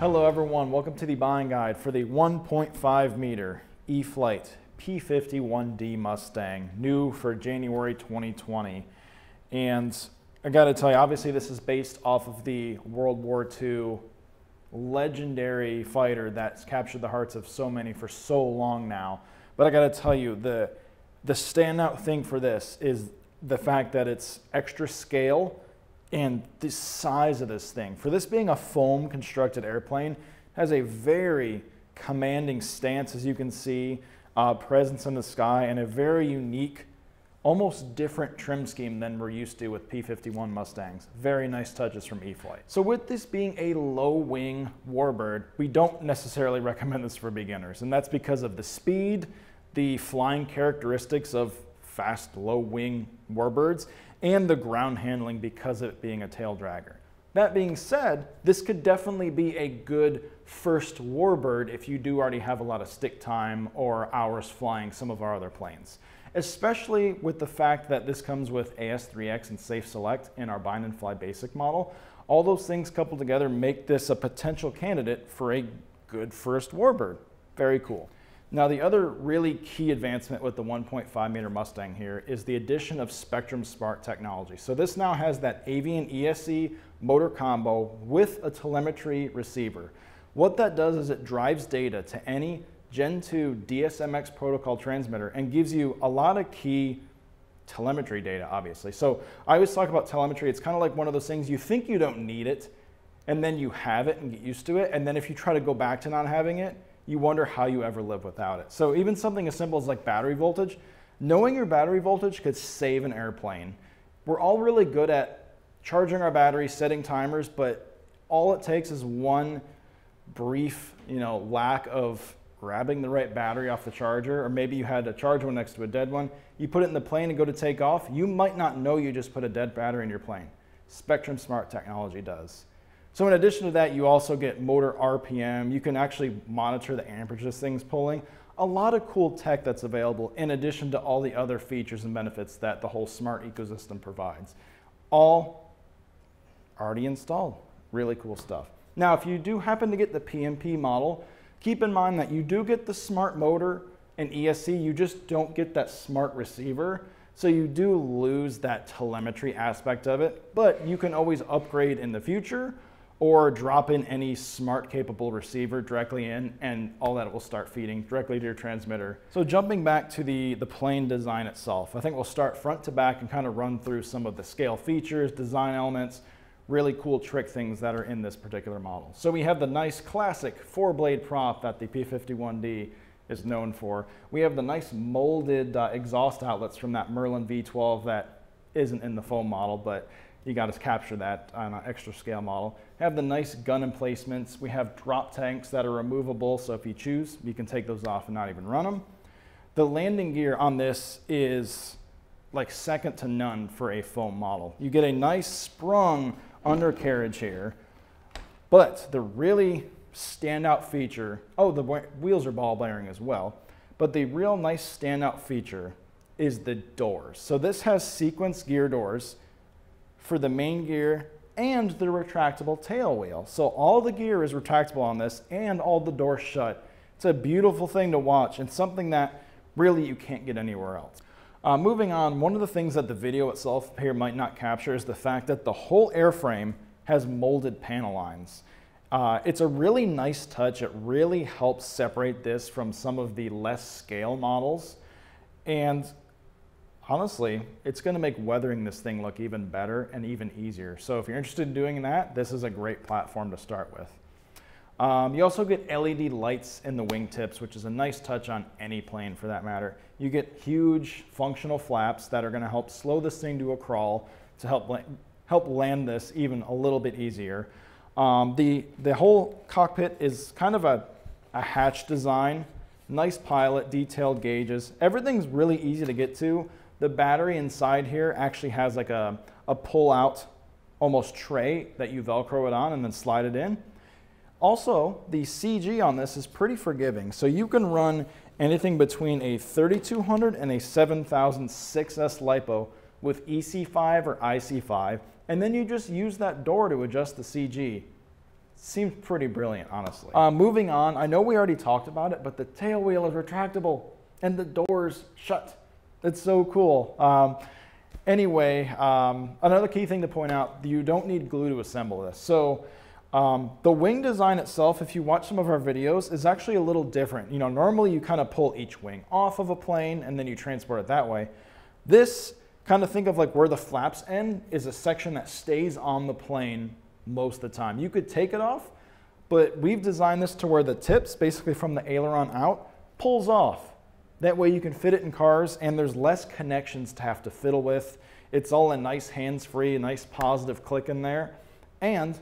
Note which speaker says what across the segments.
Speaker 1: Hello everyone, welcome to the buying guide for the 1.5 meter E-flite P51D Mustang, new for January 2020. And I gotta tell you, obviously this is based off of the World War II legendary fighter that's captured the hearts of so many for so long now. But I gotta tell you, the, the standout thing for this is the fact that it's extra scale and the size of this thing. For this being a foam constructed airplane, has a very commanding stance as you can see, uh, presence in the sky, and a very unique, almost different trim scheme than we're used to with P-51 Mustangs. Very nice touches from E-flite. So with this being a low wing warbird, we don't necessarily recommend this for beginners, and that's because of the speed, the flying characteristics of fast low wing warbirds, and the ground handling because of it being a tail dragger. That being said, this could definitely be a good first warbird if you do already have a lot of stick time or hours flying some of our other planes. Especially with the fact that this comes with AS3X and Safe Select in our bind and fly basic model. All those things coupled together make this a potential candidate for a good first warbird. Very cool. Now the other really key advancement with the 1.5 meter Mustang here is the addition of Spektrum Smart technology. So this now has that Avian ESC motor combo with a telemetry receiver. What that does is it drives data to any Gen 2 DSMX protocol transmitter and gives you a lot of key telemetry data, obviously. So I always talk about telemetry. It's kind of like one of those things you think you don't need it, and then you have it and get used to it. And then if you try to go back to not having it, you wonder how you ever live without it. So even something as simple as like battery voltage, knowing your battery voltage could save an airplane. We're all really good at charging our batteries, setting timers, but all it takes is one brief, you know, lack of grabbing the right battery off the charger, or maybe you had a charge one next to a dead one. You put it in the plane and go to take off. You might not know you just put a dead battery in your plane. Spektrum Smart technology does. So in addition to that, you also get motor RPM. You can actually monitor the amperage this thing's pulling. A lot of cool tech that's available in addition to all the other features and benefits that the whole smart ecosystem provides. All already installed. Really cool stuff. Now, if you do happen to get the PNP model, keep in mind that you do get the smart motor and ESC, you just don't get that smart receiver. So you do lose that telemetry aspect of it, but you can always upgrade in the future or drop in any smart capable receiver directly in and all that will start feeding directly to your transmitter. So jumping back to the, the plane design itself, I think we'll start front to back and kind of run through some of the scale features, design elements, really cool trick things that are in this particular model. So we have the nice classic four blade prop that the P51D is known for. We have the nice molded uh, exhaust outlets from that Merlin V12 that isn't in the foam model, but you got to capture that on an extra scale model. Have the nice gun emplacements. We have drop tanks that are removable, so if you choose, you can take those off and not even run them. The landing gear on this is like second to none for a foam model. You get a nice sprung undercarriage here, but the really standout feature, oh, the wheels are ball bearing as well, but the real nice standout feature is the doors. So this has sequence gear doors for the main gear and the retractable tail wheel. So all the gear is retractable on this and all the doors shut. It's a beautiful thing to watch and something that really you can't get anywhere else. Uh, moving on, one of the things that the video itself here might not capture is the fact that the whole airframe has molded panel lines. Uh, it's a really nice touch. It really helps separate this from some of the less scale models. And honestly, it's going to make weathering this thing look even better and even easier. So if you're interested in doing that, this is a great platform to start with. Um, you also get LED lights in the wingtips, which is a nice touch on any plane for that matter. You get huge functional flaps that are going to help slow this thing to a crawl to help, help land this even a little bit easier. Um, the, the whole cockpit is kind of a, a hatch design, nice pilot, detailed gauges. Everything's really easy to get to. The battery inside here actually has like a, a pull out almost tray that you Velcro it on and then slide it in. Also, the CG on this is pretty forgiving. So you can run anything between a 3200 and a 7000 6S LiPo with EC5 or IC5, and then you just use that door to adjust the CG. seems pretty brilliant, honestly. Uh, moving on, I know we already talked about it, but the tail wheel is retractable and the doors shut. It's so cool. Um, anyway, um, another key thing to point out, you don't need glue to assemble this. So um, the wing design itself, if you watch some of our videos, is actually a little different. You know, normally you kind of pull each wing off of a plane and then you transport it that way. This kind of think of like where the flaps end is a section that stays on the plane most of the time. You could take it off, but we've designed this to where the tips, basically from the aileron out, pulls off. That way you can fit it in cars and there's less connections to have to fiddle with. It's all a nice hands-free, nice positive click in there. And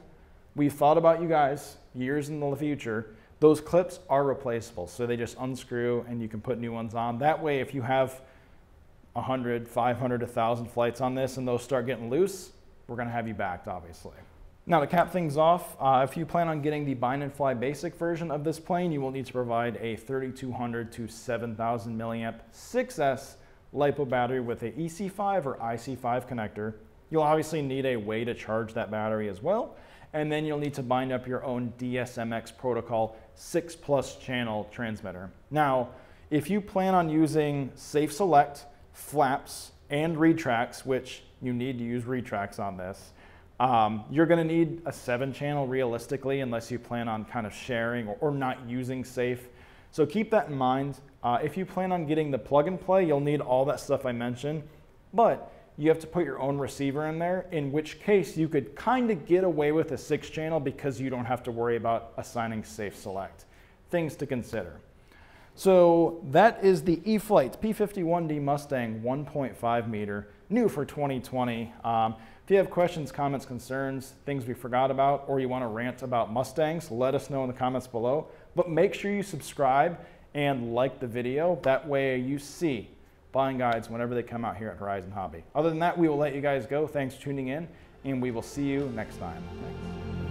Speaker 1: we've thought about you guys years in the future. Those clips are replaceable, so they just unscrew and you can put new ones on. That way, if you have 100, 500, 1,000 flights on this and those start getting loose, we're gonna have you backed, obviously. Now to cap things off, uh, if you plan on getting the bind and fly basic version of this plane, you will need to provide a 3200 to 7000 milliamp 6S LiPo battery with a EC5 or IC5 connector. You'll obviously need a way to charge that battery as well. And then you'll need to bind up your own DSMX protocol 6 plus channel transmitter. Now, if you plan on using Safe Select, flaps, and retracts, which you need to use retracts on this, um, you're going to need a seven channel realistically, unless you plan on kind of sharing or, or not using safe. So keep that in mind. Uh, if you plan on getting the plug and play, you'll need all that stuff I mentioned, but you have to put your own receiver in there, in which case you could kind of get away with a six channel because you don't have to worry about assigning safe select. Things to consider. So that is the E-flite P51D Mustang 1.5 meter, new for 2020. Um, if you have questions, comments, concerns, things we forgot about, or you want to rant about Mustangs, let us know in the comments below. But make sure you subscribe and like the video. That way you see buying guides whenever they come out here at Horizon Hobby. Other than that, we will let you guys go. Thanks for tuning in, and we will see you next time. Thanks.